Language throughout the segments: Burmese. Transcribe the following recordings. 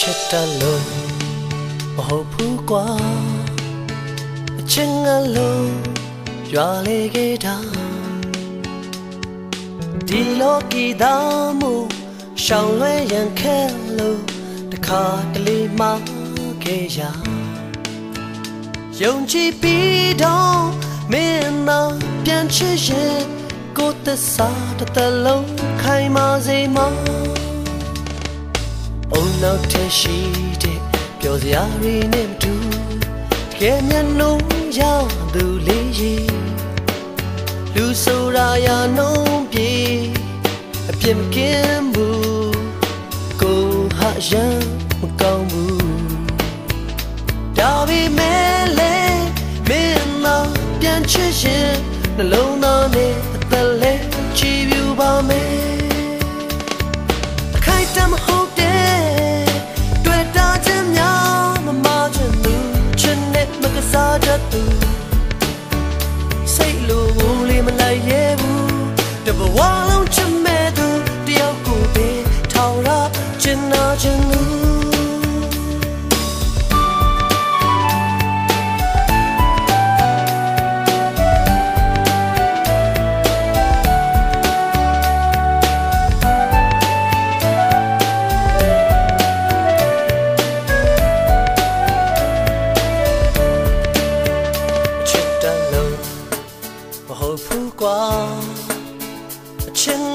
ချစ်တလို့မဟုတ်ဘူးကွာအချင်းငလို့ရွာလေခဲ့တာဒီလောကီသားမှုရှောင်လွဲရန်ခဲလို့တခါတလေမှခဲ့ရယုံကြည်ပြီးတော့မင်းနာပြန်ချစ်ရင်ကိုယ်သစ္စာတစ်သလုံးခိုင်မာစေမှာ အုံနောက်ထရှိတဲ့ပျော်စရာတွေနဲ့မတူကဲမျက်နှုံးရောက်သူလေးကြီးလူဆိုတာရာနှုံးပြေအပြစ်မကင်းဘူးကိုဟာရန်မကောင်းဘူးဒါပေမဲ့လေမင်းမပြန်ချစ်ရင်နှလုံးသားနဲ့အသက်လေးချီးပြူပါမယ်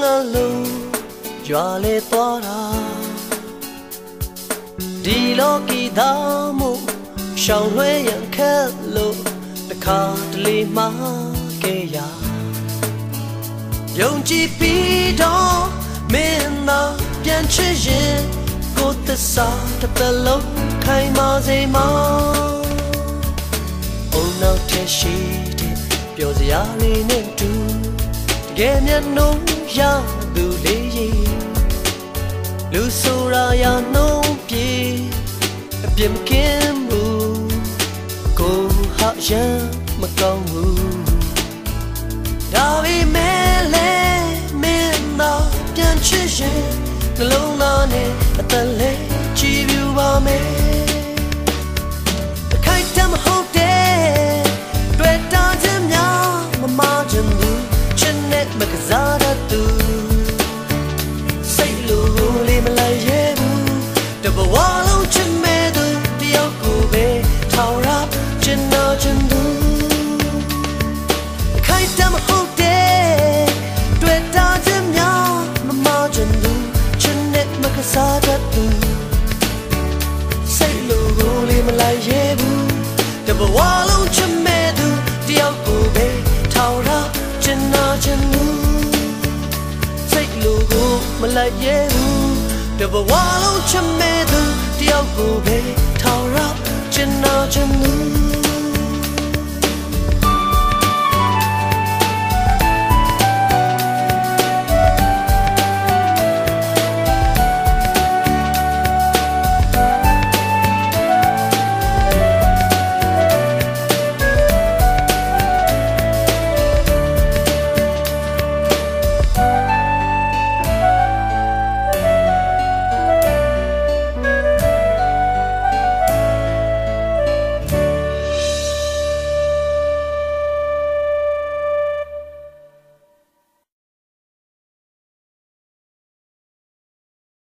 င်းငါလို့ရွာလေသွားတာဒီလောကီသားမှုရှောင်လွှဲရန်ခက်လို့တခါတလေမှခဲ့ရယုံကြည်ပြီးတော့မင်းသာပြန်ချစ်ရင်ကိုယ်သစ္စာတစ်သလုံးခိုင်မာစေမှာအုံနောက်ထရှိတဲ့ပျော်စရာလေးနဲ့တူတ ကယ်မျက်နှုံးရသူလေးကြီးလူဆိုရာရနှုံးပြေအပြစ်မကင်းဘူးကိုဟာရန်မကောင်းဘူးဒါပေမဲ့လေမင်းတော့ပြန်ချစ်ရင်နှလုံးသားနဲ့အသက်လေးကြည်ပြူပါမယ် မကစားတတ်သူစိတ်လိုကိုလေးမလိုက်ရဲဘူးတဘဝလုံးချစ်မဲ့သူတယောက်ကိုပဲထောင်ရချင်နာချင်သူစိတ်လိုကိုမလိုက်ရဲဘူးတဘဝလုံးချစ်မဲ့သူတယောက်ကိုပဲထောင်ရချင်နာချင်သူ